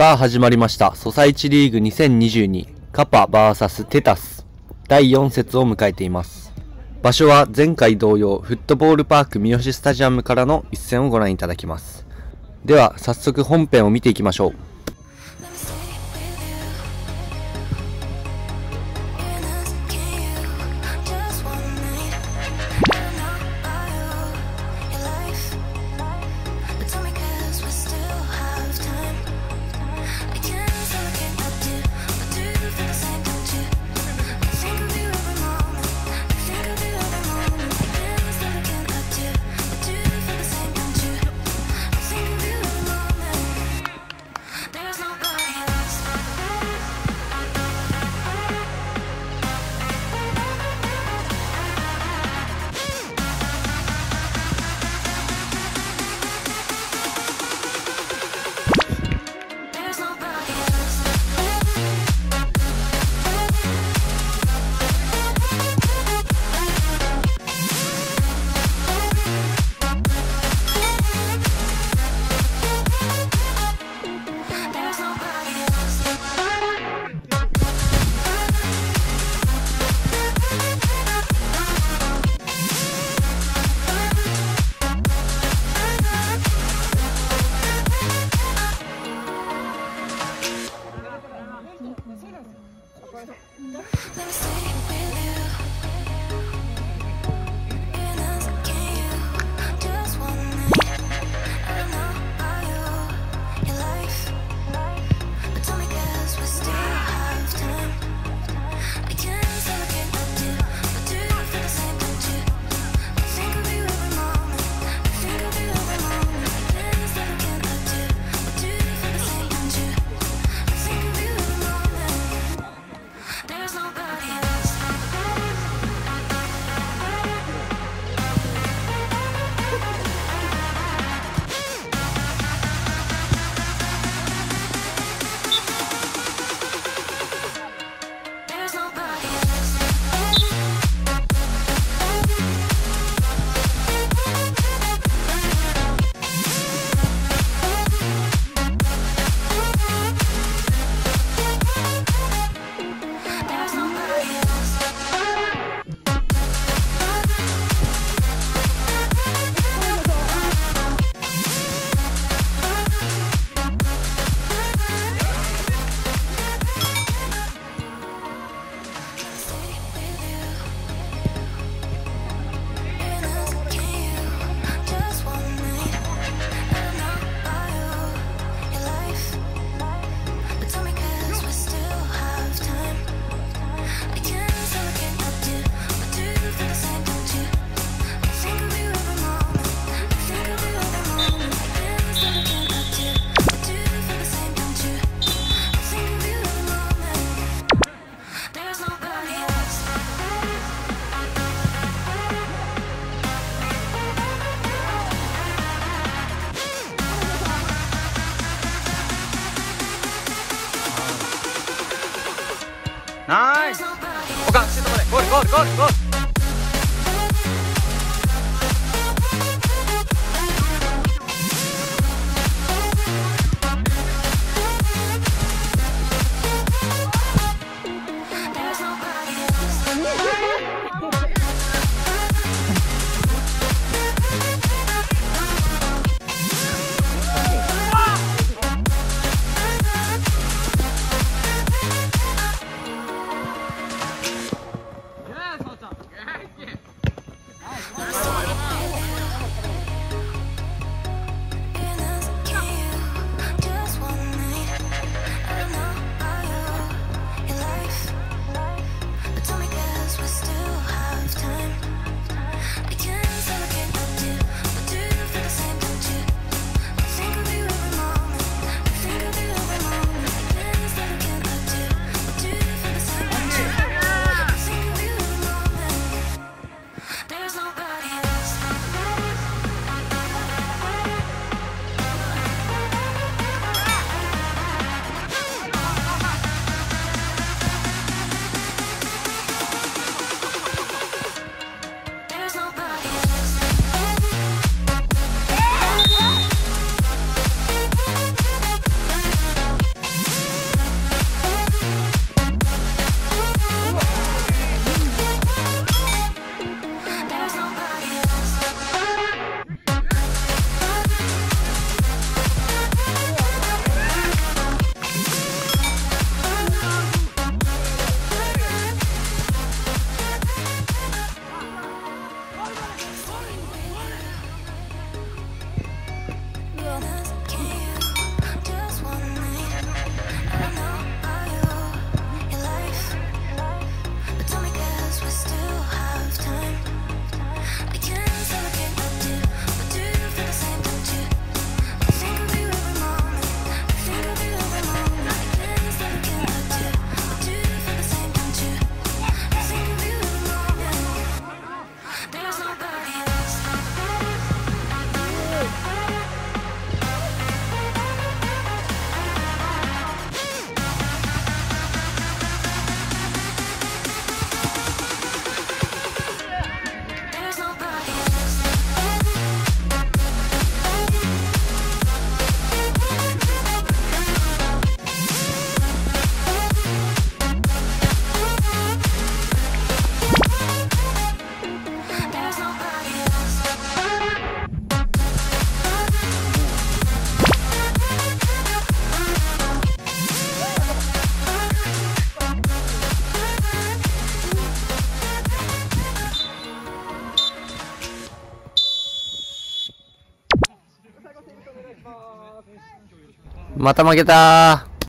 さあ始まりました。ソサイチリーグ2022カパ VS テタス第4節を迎えています。場所は前回同様フットボールパーク三好スタジアムからの一戦をご覧いただきます。では早速本編を見ていきましょう。他シュートまで。ゴールゴールゴールゴール。また負けた